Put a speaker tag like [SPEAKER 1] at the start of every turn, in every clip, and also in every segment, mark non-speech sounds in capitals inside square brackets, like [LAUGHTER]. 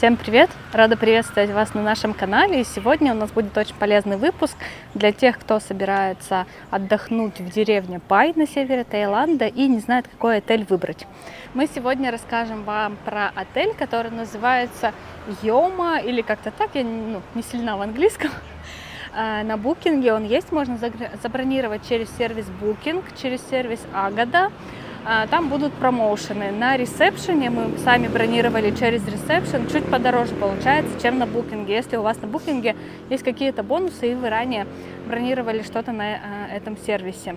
[SPEAKER 1] Всем привет! Рада приветствовать вас на нашем канале. И сегодня у нас будет очень полезный выпуск для тех, кто собирается отдохнуть в деревне Пай на севере Таиланда и не знает, какой отель выбрать. Мы сегодня расскажем вам про отель, который называется Йома или как-то так, я ну, не сильна в английском. [LAUGHS] А, на букинге он есть, можно забронировать через сервис Booking, через сервис Агада. А, там будут промоушены. На ресепшене мы сами бронировали через ресепшн, чуть подороже получается, чем на букинге. Если у вас на букинге есть какие-то бонусы, и вы ранее бронировали что-то на а, этом сервисе.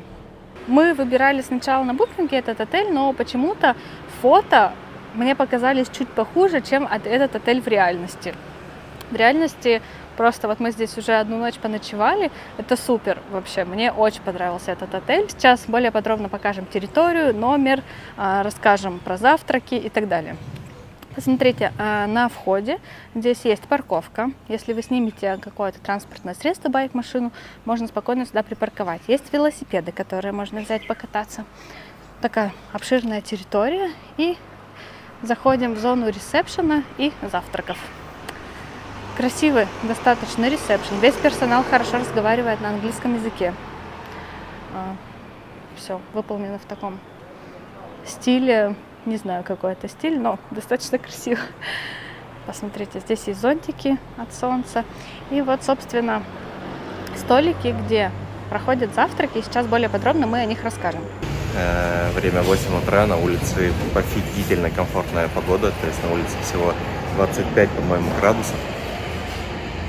[SPEAKER 1] Мы выбирали сначала на букинге этот отель, но почему-то фото мне показались чуть похуже, чем этот отель в реальности. В реальности Просто вот мы здесь уже одну ночь поночевали. Это супер вообще. Мне очень понравился этот отель. Сейчас более подробно покажем территорию, номер, а, расскажем про завтраки и так далее. Посмотрите, а, на входе здесь есть парковка. Если вы снимете какое-то транспортное средство, байк-машину, можно спокойно сюда припарковать. Есть велосипеды, которые можно взять покататься. Такая обширная территория. И заходим в зону ресепшена и завтраков. Красивый достаточно ресепшн. Весь персонал хорошо разговаривает на английском языке. А, Все выполнено в таком стиле. Не знаю, какой это стиль, но [LAUGHS] достаточно красиво. Посмотрите, здесь есть зонтики от солнца. И вот, собственно, столики, где проходят завтраки. Сейчас более подробно мы о них расскажем.
[SPEAKER 2] Э, время 8 утра, на улице офигительно комфортная погода, то есть на улице всего 25, по-моему, градусов.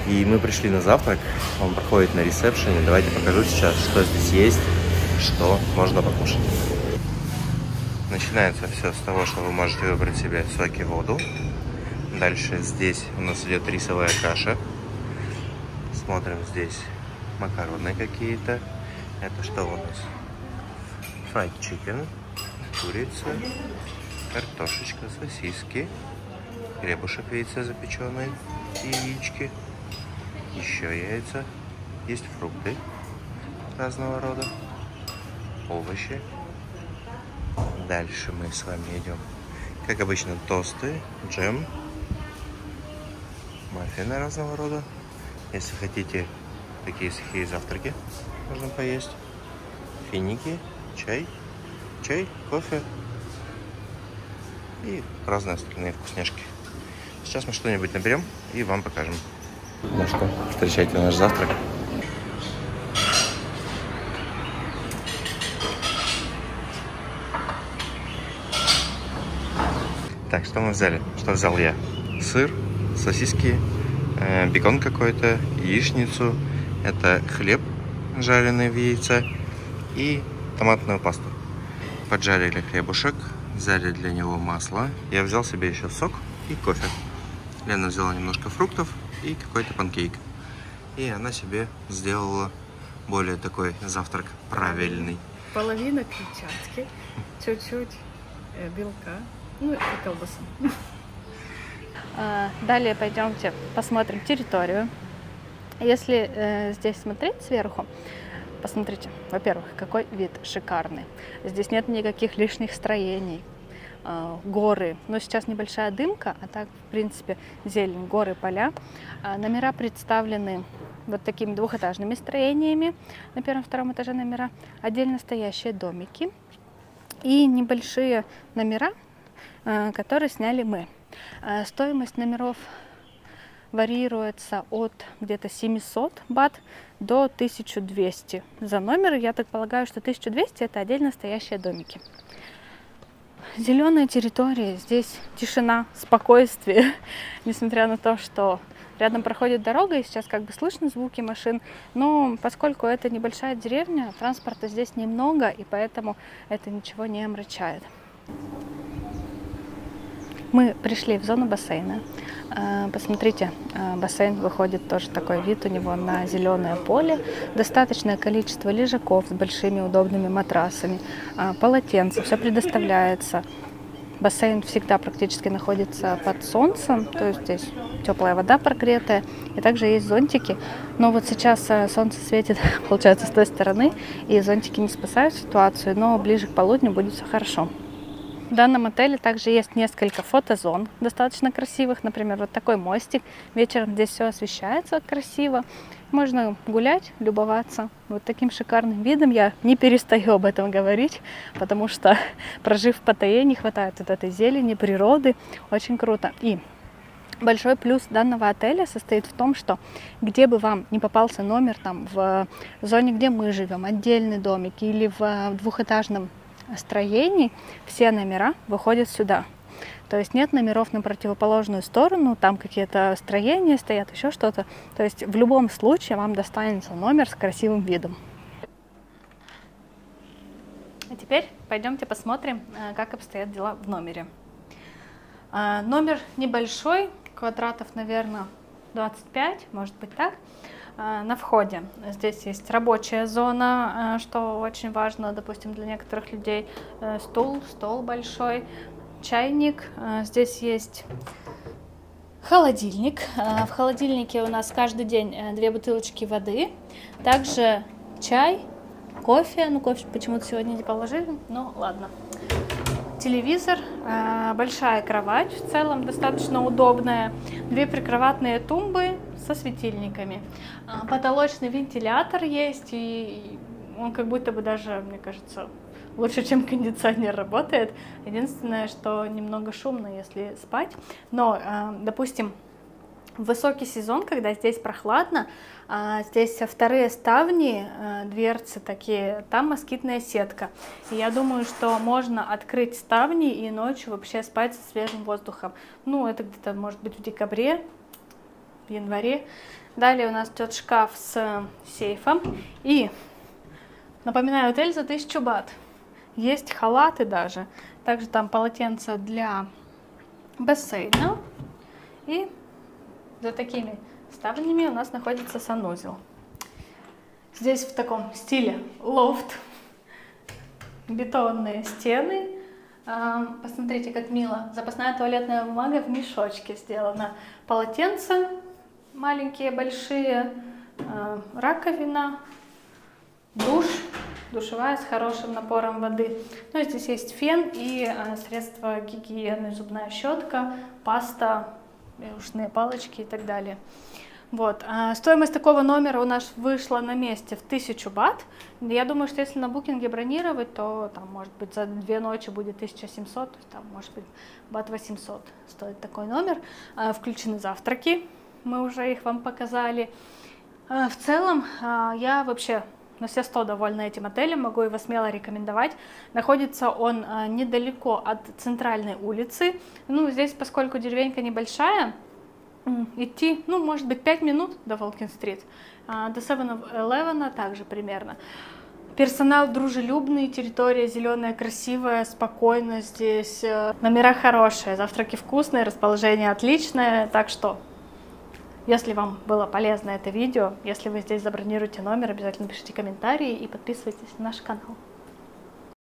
[SPEAKER 2] И мы пришли на завтрак, он проходит на ресепшене. Давайте покажу сейчас, что здесь есть, что можно покушать. Начинается все с того, что вы можете выбрать себе соки, воду. Дальше здесь у нас идет рисовая каша. Смотрим здесь макароны какие-то. Это что у нас? Fried chicken, курица, картошечка, сосиски, хлебушек яйца запеченные яички еще яйца, есть фрукты разного рода, овощи. Дальше мы с вами идем, как обычно, тосты, джем, маффины разного рода. Если хотите такие сухие завтраки, можно поесть. Финики, чай, чай, кофе и разные остальные вкусняшки. Сейчас мы что-нибудь наберем и вам покажем. Ну что, встречайте наш завтрак. Так, что мы взяли? Что взял я? Сыр, сосиски, э, бекон какой-то, яичницу, это хлеб, жареный в яйце и томатную пасту. Поджарили хлебушек, взяли для него масло. Я взял себе еще сок и кофе. Лена взяла немножко фруктов, и какой-то панкейк. И она себе сделала более такой завтрак правильный.
[SPEAKER 1] Половина клетчатки, чуть-чуть э, белка, ну и колбаса. А, далее пойдемте посмотрим территорию. Если э, здесь смотреть сверху, посмотрите, во-первых, какой вид шикарный. Здесь нет никаких лишних строений, горы. Но сейчас небольшая дымка, а так, в принципе, зелень, горы, поля. А, номера представлены вот такими двухэтажными строениями на первом-втором этаже номера. Отдельно стоящие домики и небольшие номера, а, которые сняли мы. Стоимость номеров варьируется от где-то 700 бат до 1200 за номер. Я так полагаю, что 1200 это отдельно стоящие домики. Зеленая территория, здесь тишина, спокойствие, [LAUGHS] несмотря на то, что рядом проходит дорога, и сейчас как бы слышно звуки машин, но поскольку это небольшая деревня, транспорта здесь немного, и поэтому это ничего не омрачает. Мы пришли в зону бассейна. Э, посмотрите, э, бассейн выходит тоже такой вид у него на зеленое поле. Достаточное количество лежаков с большими удобными матрасами, э, полотенца, все предоставляется. Бассейн всегда практически находится под солнцем, то есть здесь теплая вода прогретая, и также есть зонтики. Но вот сейчас солнце светит, [LAUGHS] получается, с той стороны, и зонтики не спасают ситуацию, но ближе к полудню будет все хорошо. В данном отеле также есть несколько фотозон, достаточно красивых. Например, вот такой мостик. Вечером здесь все освещается красиво. Можно гулять, любоваться вот таким шикарным видом. Я не перестаю об этом говорить, потому что, [LAUGHS] прожив в Паттайе, не хватает вот этой зелени, природы. Очень круто. И Большой плюс данного отеля состоит в том, что где бы вам не попался номер, там в зоне, где мы живем, отдельный домик или в двухэтажном строений все номера выходят сюда. То есть нет номеров на противоположную сторону, там какие-то строения стоят, еще что-то. То есть в любом случае вам достанется номер с красивым видом. А теперь пойдемте посмотрим, э, как обстоят дела в номере. А, номер небольшой, квадратов, наверное, 25, может быть так. Э, на входе. Здесь есть рабочая зона, э, что очень важно, допустим, для некоторых людей. Э, стул, стол большой, чайник. Здесь есть холодильник. В холодильнике у нас каждый день две бутылочки воды. Также чай, кофе. Ну, кофе почему-то сегодня не положили, ну ладно телевизор, большая кровать, в целом достаточно удобная, две прикроватные тумбы, со светильниками. А, потолочный вентилятор есть, и он как будто бы даже, мне кажется, лучше, чем кондиционер работает. Единственное, что немного шумно, если спать. Но, а, допустим, высокий сезон, когда здесь прохладно, а, здесь вторые ставни, дверцы такие, там москитная сетка. И я думаю, что можно открыть ставни и ночью вообще спать со свежим воздухом. Ну, это где-то может быть в декабре, в январе. Далее у нас идет шкаф с сейфом. И, напоминаю, отель за 1000 бат. Есть халаты даже. Также там полотенца для бассейна. И за такими ставнями у нас находится санузел. Здесь в таком стиле лофт, бетонные стены. А, посмотрите, как мило. Запасная туалетная бумага в мешочке сделана. Полотенце маленькие, большие, э, раковина, душ, душевая с хорошим напором воды. Ну, здесь есть фен и э, средства гигиены, зубная щетка, паста, ушные палочки и так далее. Вот. А стоимость такого номера у нас вышла на месте в 1000 бат. Я думаю, что если на букинге бронировать, то там, может быть, за две ночи будет 1700, то есть, там, может быть, бат 800 стоит такой номер. А, включены завтраки, мы уже их вам показали. Э, в целом, э, я вообще на все сто довольна этим отелем, могу его смело рекомендовать. Находится он э, недалеко от центральной улицы. Ну, здесь, поскольку деревенька небольшая, идти, ну, может быть, 5 минут до Волкин-стрит, до 7-Eleven также примерно. Персонал дружелюбный, территория зеленая, красивая, спокойно здесь. Номера хорошие, завтраки вкусные, расположение отличное, так что если вам было полезно это видео, если вы здесь забронируете номер, обязательно пишите комментарии и подписывайтесь на наш канал.